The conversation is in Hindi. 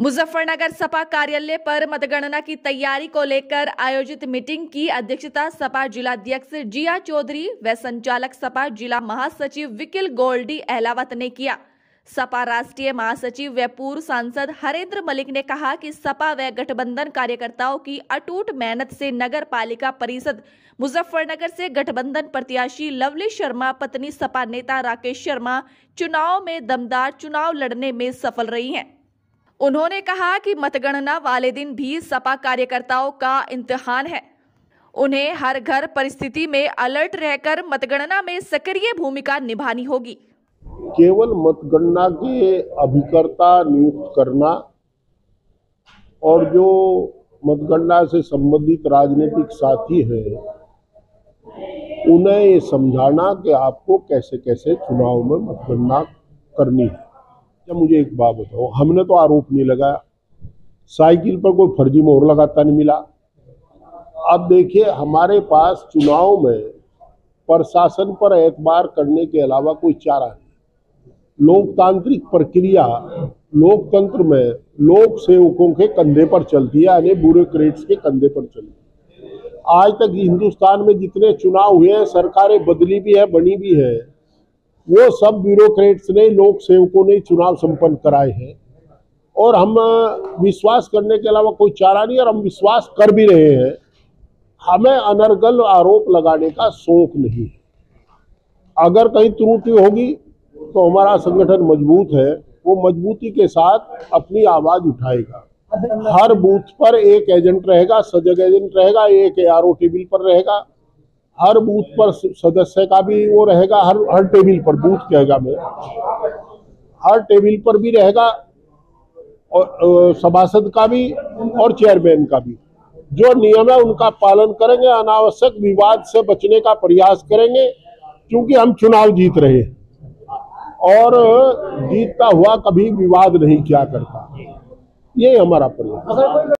मुजफ्फरनगर सपा कार्यालय पर मतगणना की तैयारी को लेकर आयोजित मीटिंग की अध्यक्षता सपा जिलाध्यक्ष जिया चौधरी व संचालक सपा जिला महासचिव विकिल गोल्डी अहलावत ने किया। सपा राष्ट्रीय महासचिव व पूर्व सांसद हरेंद्र मलिक ने कहा कि सपा व गठबंधन कार्यकर्ताओं की अटूट मेहनत से नगर पालिका परिषद, मुजफ्फरनगर से गठबंधन प्रत्याशी लवली शर्मा, पत्नी सपा नेता राकेश शर्मा चुनाव में दमदार चुनाव लड़ने में सफल रही हैं। उन्होंने कहा कि मतगणना वाले दिन भी सपा कार्यकर्ताओं का इम्तिहान है। उन्हें हर घर परिस्थिति में अलर्ट रहकर मतगणना में सक्रिय भूमिका निभानी होगी। केवल मतगणना के अभिकर्ता नियुक्त करना और जो मतगणना से संबंधित राजनीतिक साथी हैं, उन्हें ये समझाना कि आपको कैसे कैसे चुनाव में मतगणना करनी है। अच्छा मुझे एक बात बताओ? हमने तो आरोप नहीं लगाया। साइकिल पर कोई फर्जी मोहर लगाता नहीं मिला। अब देखिए, हमारे पास चुनाव में प्रशासन पर एतबार करने के अलावा कोई चारा नहीं। लोकतांत्रिक प्रक्रिया लोकतंत्र में लोक सेवकों के कंधे पर चलती है, यानी ब्यूरोक्रेट्स के कंधे पर चलती है। आज तक हिंदुस्तान में जितने चुनाव हुए हैं, सरकारें बदली भी है, बनी भी है। वो सब ब्यूरोक्रेट्स ने लोक सेवकों ने चुनाव संपन्न कराए हैं। और हम विश्वास करने के अलावा कोई चारा नहीं, और हम विश्वास कर भी रहे हैं। हमें अनर्गल आरोप लगाने का शौक नहीं है। अगर कहीं त्रुटि होगी तो हमारा संगठन मज़बूत है। वो मजबूती के साथ अपनी आवाज़ उठाएगा। हर बूथ पर एक एजेंट रहेगा, सजग एजेंट रहेगा, एक ए आर टेबल पर रहेगा। हर बूथ पर सदस्य का भी वो रहेगा, हर हर टेबल पर बूथ कहेगा मैं हर टेबल पर भी रहेगा और सभासद का भी और चेयरमैन का भी। जो नियम है उनका पालन करेंगे, अनावश्यक विवाद से बचने का प्रयास करेंगे, क्योंकि हम चुनाव जीत रहे और जीतता हुआ कभी विवाद नहीं किया करता। ये हमारा प्रयास।